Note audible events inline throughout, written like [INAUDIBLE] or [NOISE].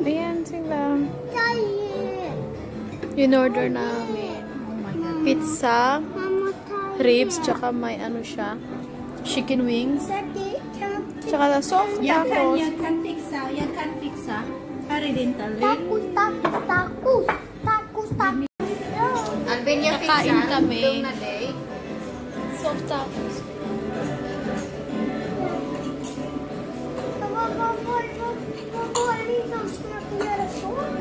Ayan sila. In-order namin. Pizza, ribs, tsaka may ano siya, chicken wings, tsaka soft tacos. jag kan fixa, jag kan fixa. Här är din tallrik. Takus, takus, takus. Takus, takus. Albania Kakain kami. Na day. Soft tacos.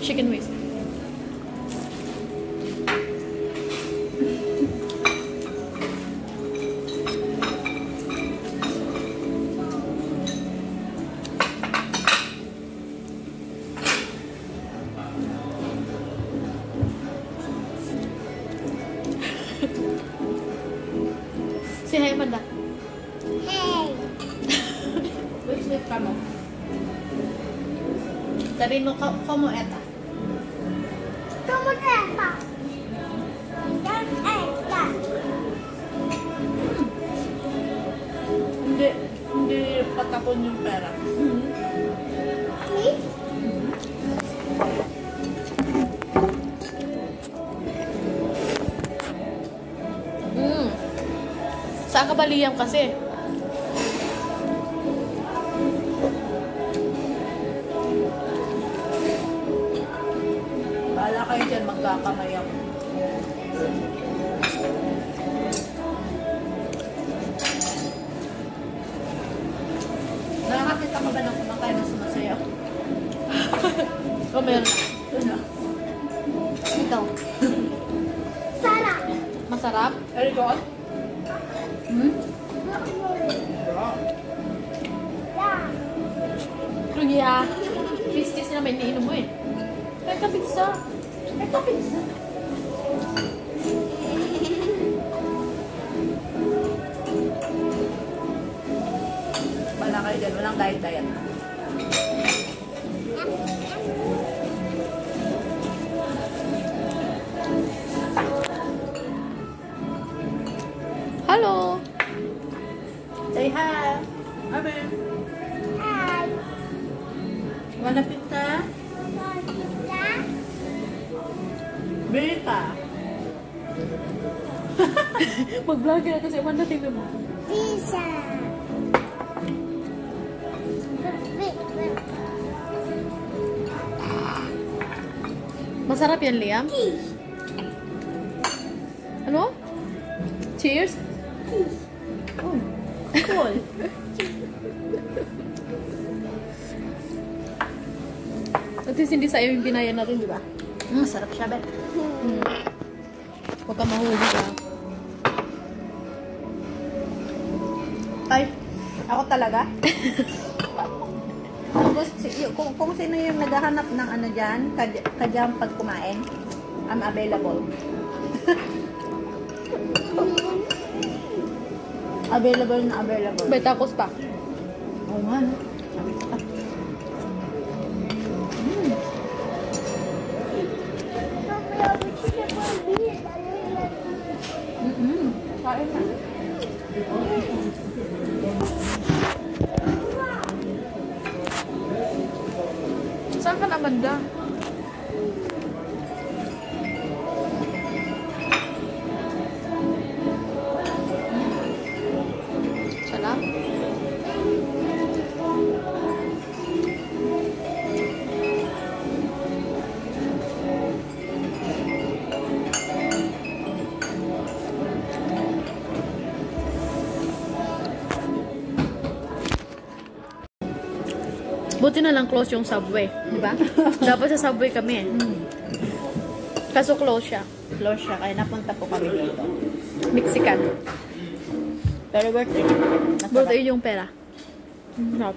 Chicken wings. Tarino, como eta? Kom och äta. Jag äter. Hindi, hindi patapon yung pera. Ni? Mm. Saan ka ba liyam kasi? Magkakamay ako. Nakakakita ka ba ng kumakain na sumasayaw? [LAUGHS] O, meron na. Ito. Sarah. Masarap? Eriko? Hmm? Lugia. Pistis na may iniinom mo eh. Kaya ka pizza. Ka pizza. Bahala kayo dyan, walang diet-diet. Hello. Mag-vlog na kasi Amanda tingnan mo. Pizza. Masarap yan, Liam? Ano? Cheers? Cool. At least hindi sa'yo yung binayan natin, di ba? Mm, sarap siya, Ben. Huwag ka mahuli ka. Ako talaga? [LAUGHS] kung, kung, kung sino yung naghahanap ng ano dyan, kad- kadyang pag kumain, I'm available. [LAUGHS] available na available. May tacos pa. Oo nga, no? Sabi ko pa. Mm-mm. Kain na. Buti na lang close yung subway, di ba? [LAUGHS] Dapat sa subway kami. Kaso close siya. Close siya, kaya napunta po kami dito. Mexican. Pero worth it. Masarap. Buti yung pera. Sarap.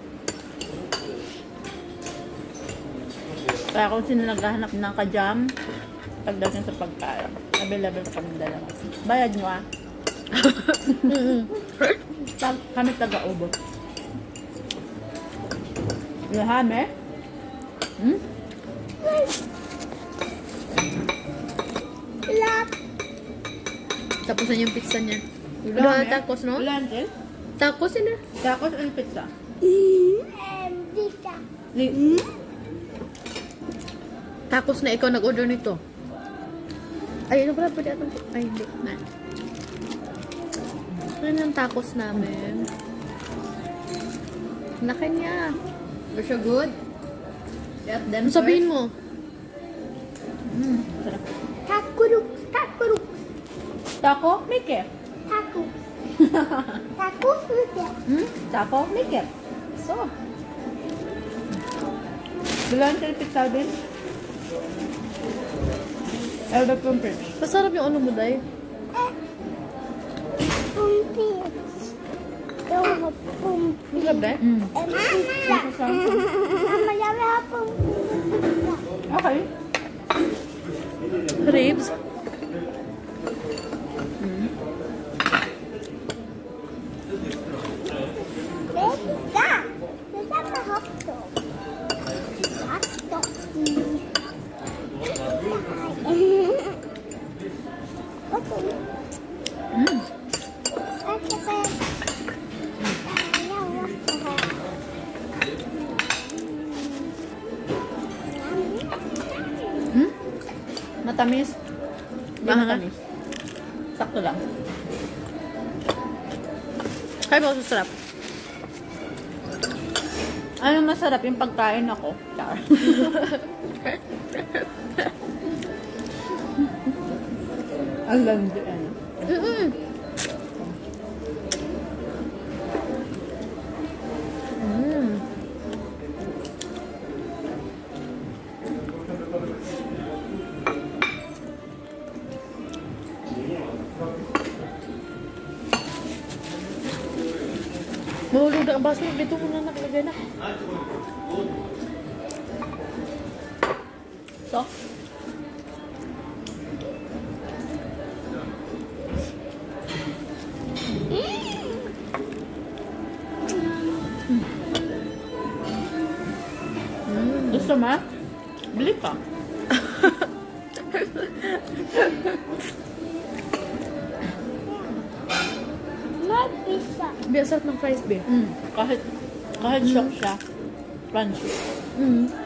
Kaya kung sino naghahanap ng kajam, pagdating sa pagkain, available kami dalawa. Bayad nyo ah. [LAUGHS] Kami taga-ubo. Lahan eh. Hmm? Lap. Tapos na yung pizza niya. Wala eh. tacos, no? Lentil. Tacos yun eh. Tacos and pizza. Em, Vita. Ni Tacos na ikaw nag-order nito. Ay, ano pala? Pwede atong... Ay, hindi. Na. Ano yung tacos namin? Laki niya. Was you good? Then Ano sabihin mo? Mm, sarap. Takuruk. Takuruk. Taco, make it. Taku. [LAUGHS] Taku. Hmm? Taco, make it. So. Lentil pizza din. Elder Pumpage. Masarap yung ano mo, Day. Pumpis. Yung pumpis. Masarap, Day? Mm. Em, pizza. Mama, yawe pumpis. Okay. Ribs. Matamis. Hindi matamis. Sakto lang. Kaya ba masarap? Ano masarap yung pagkain ako? Char. [LAUGHS] Ang landi ano. Mm-mm. Mm. Mahulog na ang baso. Dito mo na nakalagay na. So, gusto mo? Bili ka. [LAUGHS] pizza. Biya sarap ng fries, be. Mm. Kahit, kahit shock siya. Crunchy. Mm.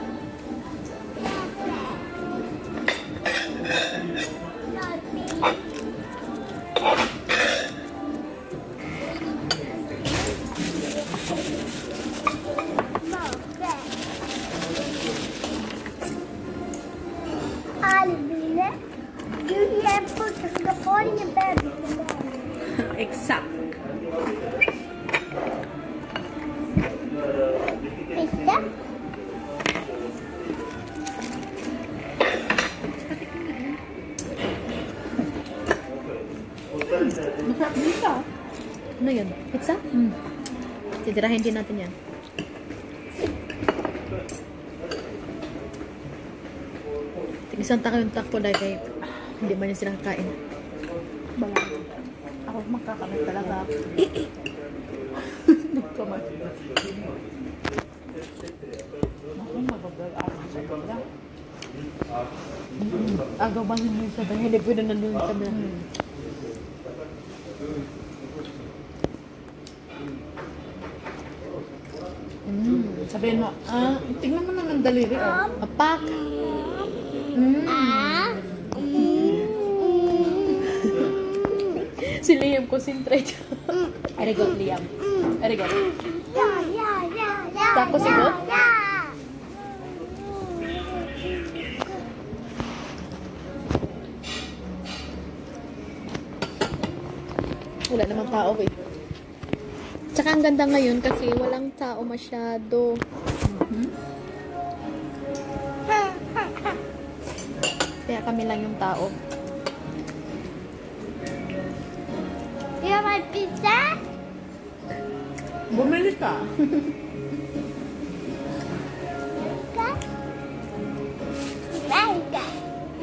Ano yun? Pizza? Mm. Titirahin din natin yan. Isang taka yung takpo dahil kay hindi man yung silang kain. Bala. Ako magkakamit talaga. Hindi ko man. Ako magagal ako sa kabila. Agaw ba yun yung sabi? Hindi pwede nandun sa kabila. Mm. Sabihin mo, ah, tingnan mo naman daliri, oh. Apak! Mm. Si Liam concentrate. Arigot, Liam. Arigot. Ja, ja, ja, ja. Tapos ja, ito? Ja. Wala namang tao, eh. Tsaka ang ganda ngayon kasi walang tao masyado. Kaya kami lang yung tao. You want pizza? Bumili ka. Michael.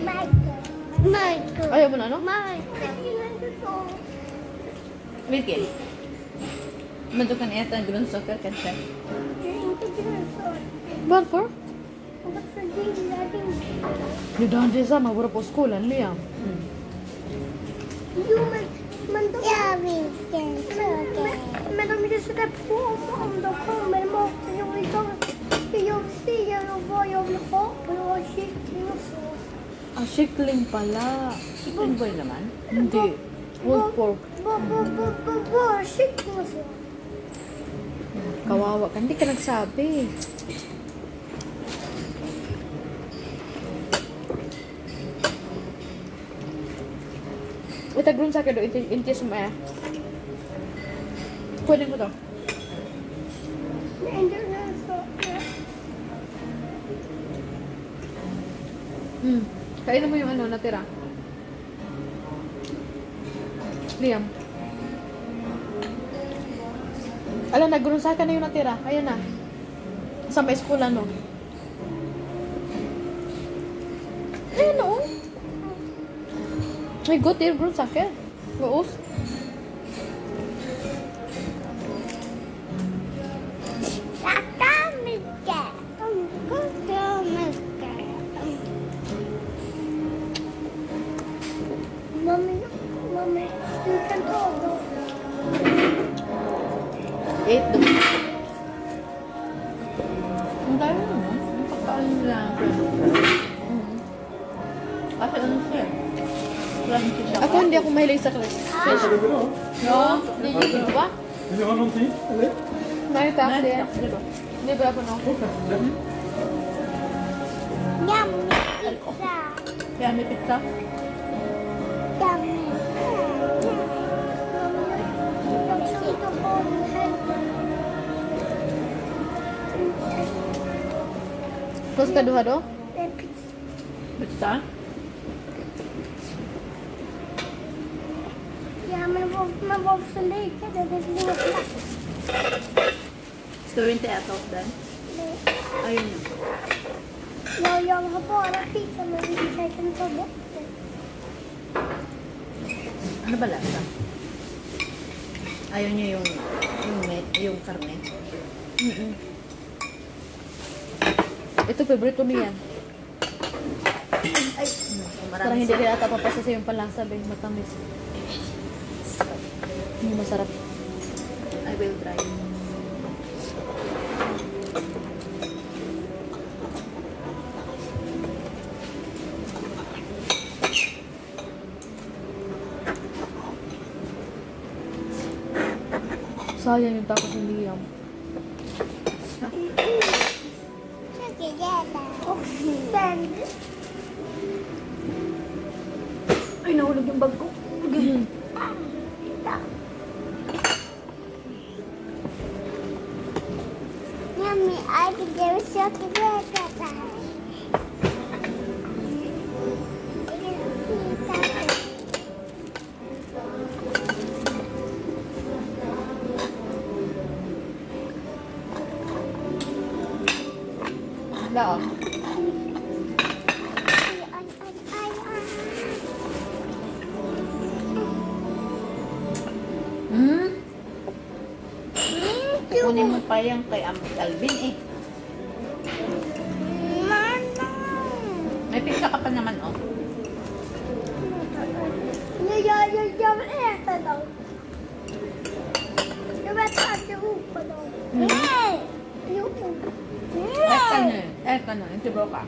Michael. Michael. Ayaw mo na, ano? Michael. Vilken? menentukan eta ya, gerun soccer kan kan varför Du don't det samma våra på skolan, Liam. Mm. Jo, men, men Men, men, på om de kommer. Jag vill ha... Jag säger vad jag vill ha. Kyckling och så. Ah, kyckling pala. Kyckling boy naman. Hindi. Whole pork. Bur, bur. Kawawa ka. Hindi ka nagsabi. Då, inte, inte som är. Pwede mo to. Men det är så... Mm. Kainin mo yung ano, natira. Liam. Alam, nagrunsa ka na yung natira. Ayan na. Sa may school, ano. Ayan, oo. May god, det är grönsaker. Med 8 doon. Ang dami mo, no? Ang pagkain nila ng credit. Kasi ano siya? Crunchy siya. Ako hindi ako mahilig sa crunchy. Ah! No? Hindi niyo ginawa? Hindi ako nung tea? Ulit? May taxi. Hindi ba ako nung Yummy pizza. Yummy pizza? Vad ska du ha då? Pizza. Ja, men, var, men varför lägga det? Det blir plats. Ska du inte äta upp den? Ayun yun. Ja, jag har bara pizza men vi kan ta bort det. Ano ba lasa? Ayaw niya yung yung yung karne. Ito, favorito niya. Ay, mm, Para hindi rin ata papasa sa yung panlasa, yung matamis. Hindi masarap. I will try. Sayang yung tapos ni Liam. Wala ah. Hmm? Kunin mo pa yan kay Alvin na eh. Eka na.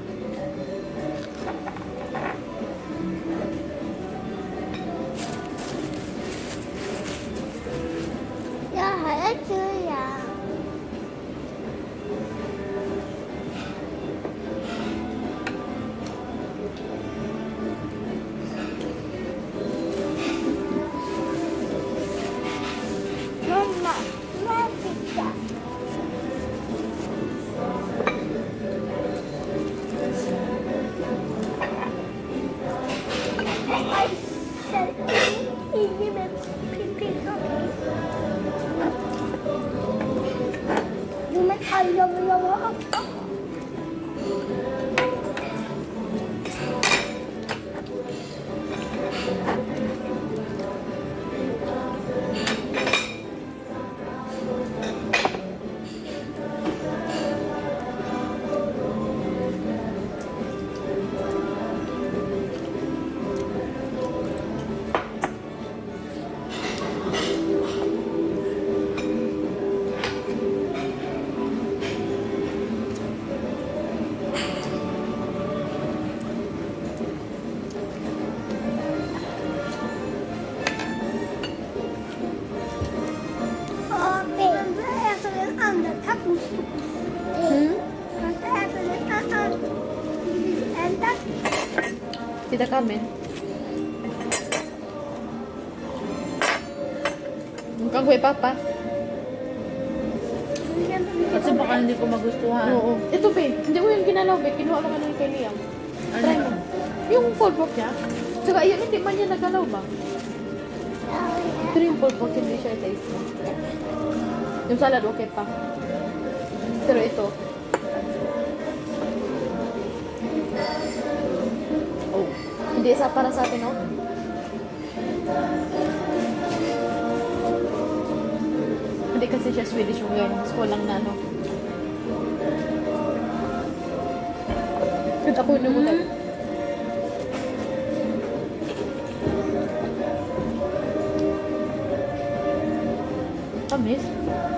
Carmen. Mukhang kay Papa. Kasi baka hindi ko magustuhan. Oo. Ito, be. Hindi mo yung ginalaw, be. Kinuha ka na kay Liam. Try mo. Yung pulled pork niya. Tsaka yun, hindi man niya nagalaw ba? Pero yung pulled pork, hindi siya taste mo. Yung salad, okay pa. Pero ito. Hindi isa para sa atin, oh. Hindi kasi siya Swedish yung yun. Mas kulang na, ano. Kahit ako Tamis. Jag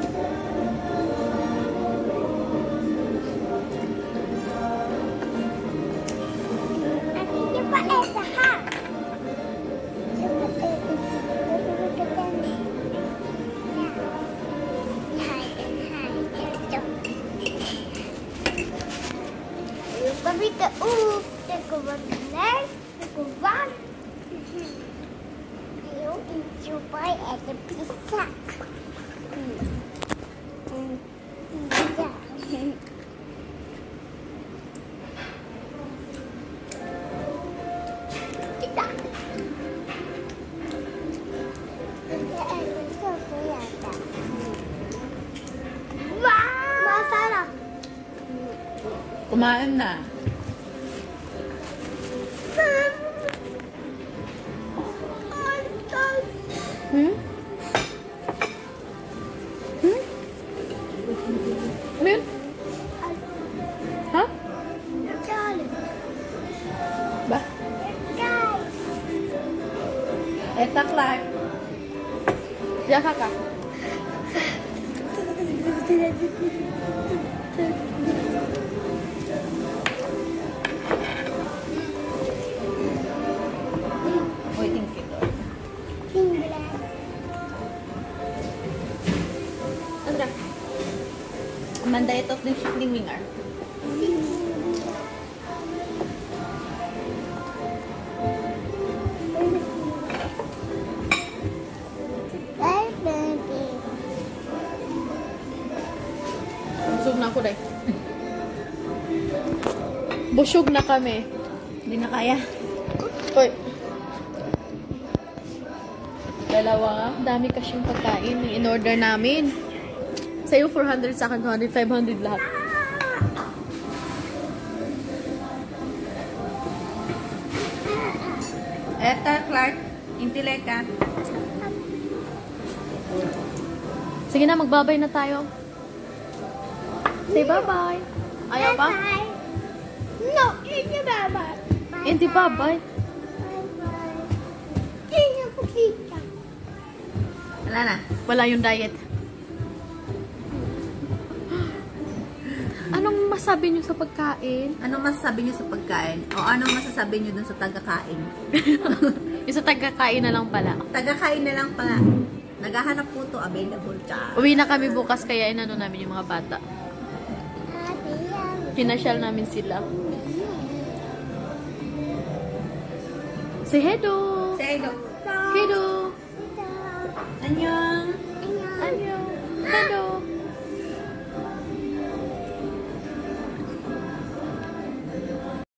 Wah, 翻了。妈呢 Uy, thank you. Andra. Amanda, Busog na kami. Hindi na kaya. Oy. Dalawa. Dami kasing pagkain. In-order namin. Sa'yo 400, sa akin 200, 500 lahat. Eta Clark. Intileka. Sige na, magbabay na tayo. Say bye-bye. Ayaw pa? No, bye-bye. Hindi klicka. Wala na. Wala yung diet. Anong masabi niyo sa pagkain? Anong masasabi niyo sa pagkain? O anong masasabi niyo dun sa tagakain? [LAUGHS] Yung sa taga-kain na lang pala. Tagakain na lang pala. Naghahanap po to available. Tsaka. Uwi na kami bukas kaya inano namin yung mga bata. Pinasyal namin sila. Say hello. Say hello. Hello. Hello. 안녕. 안녕. Hello.